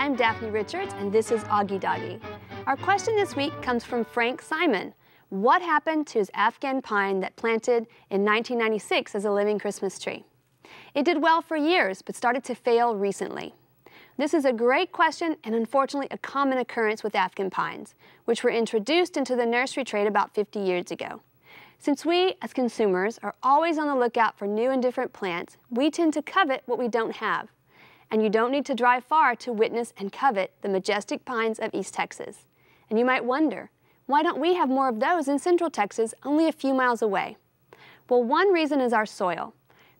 I'm Daphne Richards, and this is Augie Doggy. Our question this week comes from Frank Simon. What happened to his Afghan pine that planted in 1996 as a living Christmas tree? It did well for years, but started to fail recently. This is a great question and unfortunately a common occurrence with Afghan pines, which were introduced into the nursery trade about 50 years ago. Since we, as consumers, are always on the lookout for new and different plants, we tend to covet what we don't have. And you don't need to drive far to witness and covet the majestic pines of East Texas. And you might wonder, why don't we have more of those in Central Texas, only a few miles away? Well, one reason is our soil.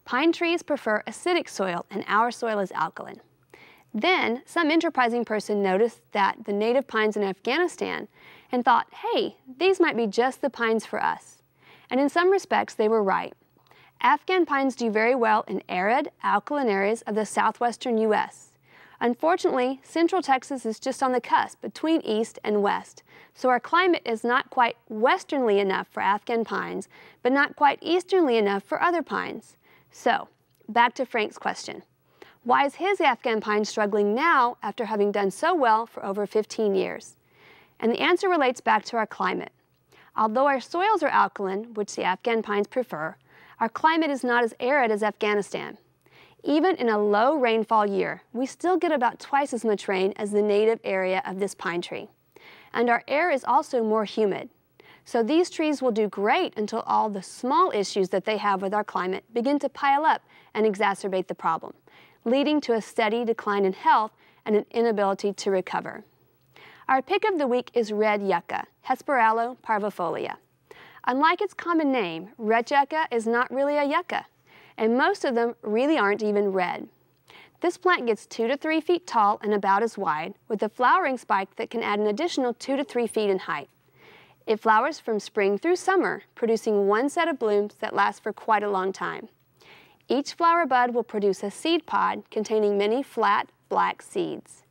Pine trees prefer acidic soil, and our soil is alkaline. Then, some enterprising person noticed that the native pines in Afghanistan and thought, hey, these might be just the pines for us. And in some respects, they were right. Afghan pines do very well in arid, alkaline areas of the southwestern U.S. Unfortunately, central Texas is just on the cusp between east and west, so our climate is not quite westernly enough for Afghan pines, but not quite easternly enough for other pines. So, back to Frank's question. Why is his Afghan pine struggling now after having done so well for over 15 years? And the answer relates back to our climate. Although our soils are alkaline, which the Afghan pines prefer, our climate is not as arid as Afghanistan. Even in a low rainfall year, we still get about twice as much rain as the native area of this pine tree. And our air is also more humid. So these trees will do great until all the small issues that they have with our climate begin to pile up and exacerbate the problem, leading to a steady decline in health and an inability to recover. Our pick of the week is red yucca, Hesperaloe parvifolia. Unlike its common name, red yucca is not really a yucca, and most of them really aren't even red. This plant gets two to three feet tall and about as wide, with a flowering spike that can add an additional two to three feet in height. It flowers from spring through summer, producing one set of blooms that last for quite a long time. Each flower bud will produce a seed pod containing many flat, black seeds.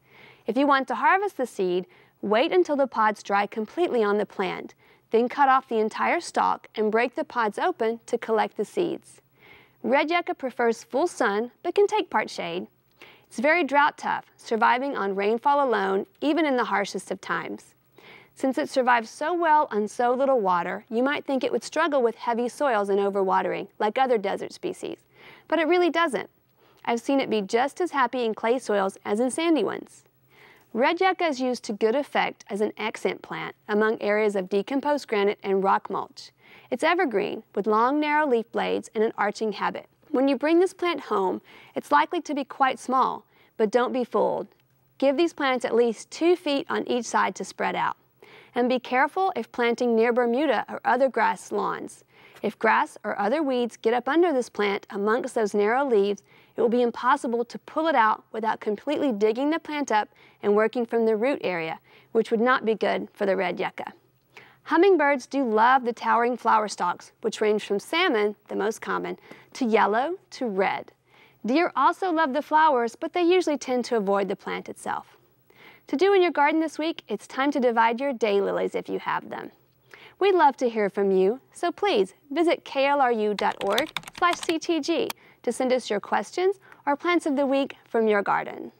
If you want to harvest the seed, Wait until the pods dry completely on the plant, then cut off the entire stalk and break the pods open to collect the seeds. Red yucca prefers full sun, but can take part shade. It's very drought tough, surviving on rainfall alone, even in the harshest of times. Since it survives so well on so little water, you might think it would struggle with heavy soils and overwatering, like other desert species. But it really doesn't. I've seen it be just as happy in clay soils as in sandy ones. Red yucca is used to good effect as an accent plant among areas of decomposed granite and rock mulch. It's evergreen with long narrow leaf blades and an arching habit. When you bring this plant home, it's likely to be quite small, but don't be fooled. Give these plants at least two feet on each side to spread out. And be careful if planting near Bermuda or other grass lawns. If grass or other weeds get up under this plant amongst those narrow leaves, it will be impossible to pull it out without completely digging the plant up and working from the root area, which would not be good for the red yucca. Hummingbirds do love the towering flower stalks, which range from salmon, the most common, to yellow to red. Deer also love the flowers, but they usually tend to avoid the plant itself. To do in your garden this week, it's time to divide your daylilies if you have them. We'd love to hear from you, so please visit klru.org/ctg to send us your questions or plants of the week from your garden.